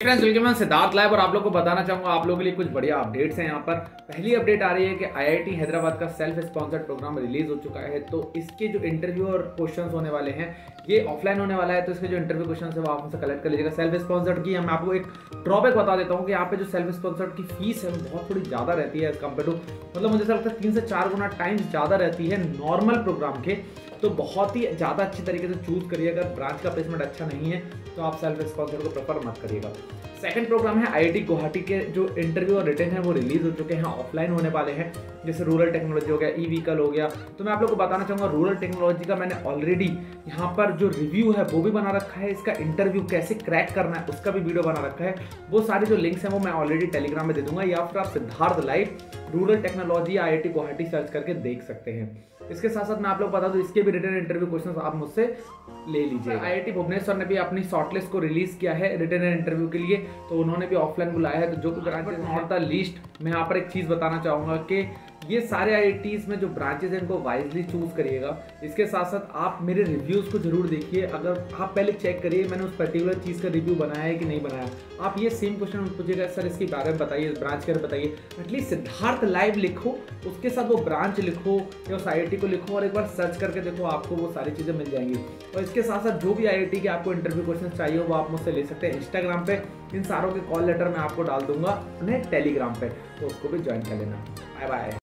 Friends welcome मैं Siddharth live और आप लोग को बताना चाहूँगा, आप लोगों के लिए कुछ बढ़िया अपडेट्स हैं यहाँ पर। पहली अपडेट आ रही है कि आईआईटी हैदराबाद का सेल्फ स्पॉन्सर्ड प्रोग्राम रिलीज़ हो चुका है तो इसके जो इंटरव्यू और क्वेश्चंस होने वाले हैं, ये ऑफलाइन होने वाला है तो इसके जो इंटरव्यू क्वेश्चन है वो आप हमसे कलेक्ट कर लीजिएगा। सेल्फ स्पॉन्सर्ड की मैं आपको एक ड्रॉबैक बता देता हूँ कि यहाँ पे जो सेल्फ स्पॉन्सर्ड की फ़ीस है, वो बहुत थोड़ी ज़्यादा रहती है एज कंपेयर टू मतलब मुझे लगता है तीन से चार गुना टाइम्स ज़्यादा रहती है नॉर्मल प्रोग्राम के। तो बहुत ही ज़्यादा अच्छी तरीके से चूज़ करिए अगर ब्रांच का प्लेसमेंट अच्छा नहीं है तो आप सेल्फ स्पॉन्सर को प्रेफर मत करिएगा। सेकंड प्रोग्राम है आईआईटी गुवाहाटी के, जो इंटरव्यू और रिटर्न है वो रिलीज़ हो चुके हैं ऑफलाइन होने वाले हैं। जैसे रूरल टेक्नोलॉजी हो गया ई व्हीकल हो गया। तो मैं आप लोग को बताना चाहूँगा रूरल टेक्नोलॉजी का मैंने ऑलरेडी यहाँ पर जो रिव्यू है, वो भी बना रखा है। इसका इंटरव्यू कैसे क्रैक करना है, उसका भी वीडियो बना रखा है। वो सारे जो लिंक्स हैं, वो मैं ऑलरेडी टेलीग्राम में दे दूँगा, या फिर आप Siddharth live rural technology I I Guwahati search करके देख सकते हैं। इसके साथ साथ मैं आप लोग बता दूँ, इसके भी रिटर्न इंटरव्यू क्वेश्चन आप मुझसे ले लीजिए आईआईटी भुवनेश्वर ने भी अपनी शॉर्टलिस्ट को रिलीज़ किया है रिटर्न एंड इंटरव्यू के लिए। तो उन्होंने भी ऑफलाइन बुलाया है। तो जो कुछ लिस्ट मैं यहाँ पर एक चीज़ बताना चाहूँगा कि ये सारे आई में जो ब्रांचेज हैं, इनको वाइजली चूज़ करिएगा। इसके साथ साथ आप मेरे रिव्यूज़ को ज़रूर देखिए। अगर आप पहले चेक करिए, मैंने उस पर्टिकुलर चीज़ का रिव्यू बनाया है कि नहीं बनाया। आप ये सेम क्वेश्चन पूछिएगा, सर, इसके बारे में बताइए ब्रांच के बारे बताइए। एटलीस्ट सिद्धार्थ लाइव लिखो, उसके साथ वो ब्रांच लिखो या उस आई को लिखो और एक बार सर्च करके देखो, आपको वो सारी चीज़ें मिल जाएँगी। और इसके साथ साथ जो भी IIT के आपको इंटरव्यू क्वेश्चन चाहिए, वो आप मुझसे ले सकते हैं। इंस्टाग्राम पे, इन सारों के कॉल लेटर मैं आपको डाल दूँगा अपने टेलीग्राम पे तो उसको भी ज्वाइन कर लेना। Bye bye